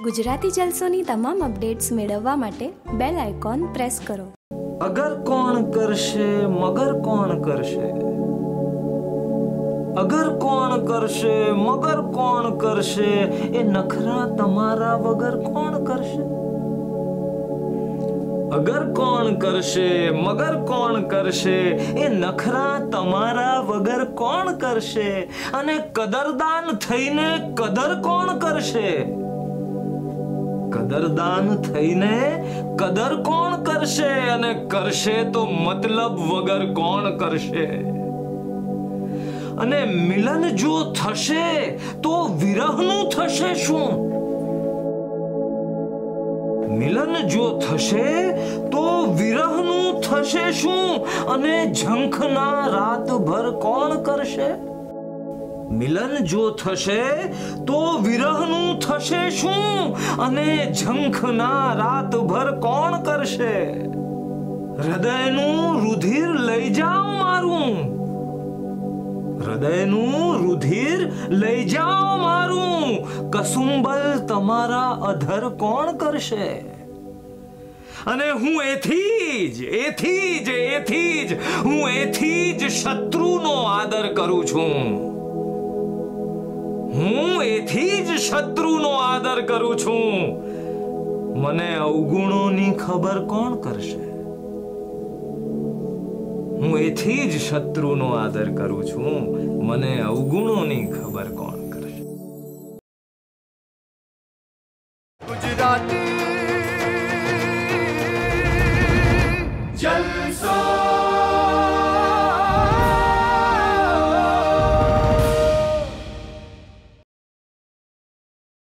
ગુજરાતી જલસોની તમામ અપડેટ્સ મેળવવા માટે બેલ આઇકોન પ્રેસ કરો. અગર કોણ કરશે, મગર કોણ કરશે? અગર કોણ કરશે, મગર કોણ કરશે? એ નખરા તમારા વગર કોણ કરશે? અગર કોણ કરશે, મગર કોણ કરશે? એ નખરા તમારા વગર કોણ કરશે? અને કદરદાન થઈને કદર કોણ કરશે? કદરદાન થઈને કદર કોણ કરશે અને કરશે તો મતલબ વગર કોણ કરશે? અને મિલન જો થશે તો વિરહનું થશે શું? મિલન જો થશે તો વિરહનું થશે શું? અને ઝંખના રાતભર કોણ કરશે? મિલન જો થશે, તો વિરહનું થશે શું? અને ઝંખના રાતભર કોણ કરશે? હૃદયનું રુધિર લઈ જાઓ મારું. હૃદયનું રુધિર લઈ જાઓ મારું. કસુંબલ તમારા અધર કોણ કરશે? અને હું એથી જ એથી જ એથી જ, હું એથી જ શત્રુનો આદર કરું છું. હું એથી જ શત્રુનો આદર કરું છું. મને અવગુણોની ખબર કોણ કરશે? હું એથી જ શત્રુનો આદર કરું છું. મને અવગુણોની ખબર કોણ કરશે? ગુજરાતી